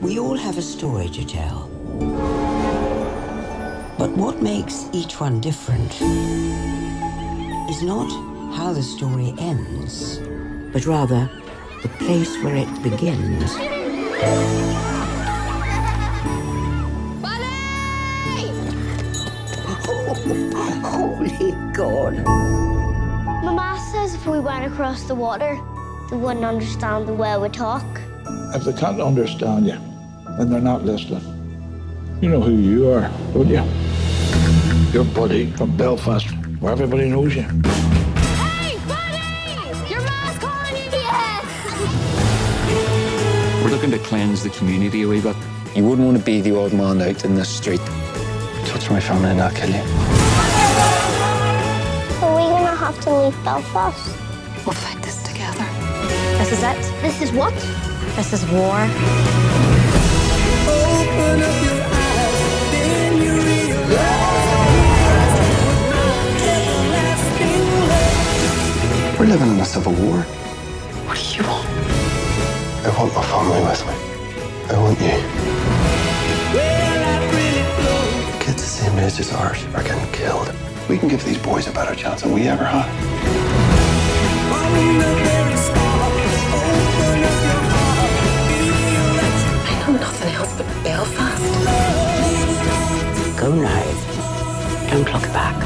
We all have a story to tell. But what makes each one different is not how the story ends, but rather the place where it begins. Holy God. Mama says if we went across the water, they wouldn't understand the way we talk. If they can't understand you, then they're not listening. You know who you are, don't you? Your buddy from Belfast, where everybody knows you. Hey, buddy! Your mom's calling you! Yes! We're looking to cleanse the community a wee bit. You wouldn't want to be the old man out in the street. Touch my family and I'll kill you. Are we gonna have to leave Belfast? We'll fight this together. This is it. This is what? This is war. We're living in a civil war. What do you want? I want my family with me. I want you. Well, Kids the same age as ours are getting killed. We can give these boys a better chance than we ever had. I know nothing else but Belfast. Go now. Don't look back.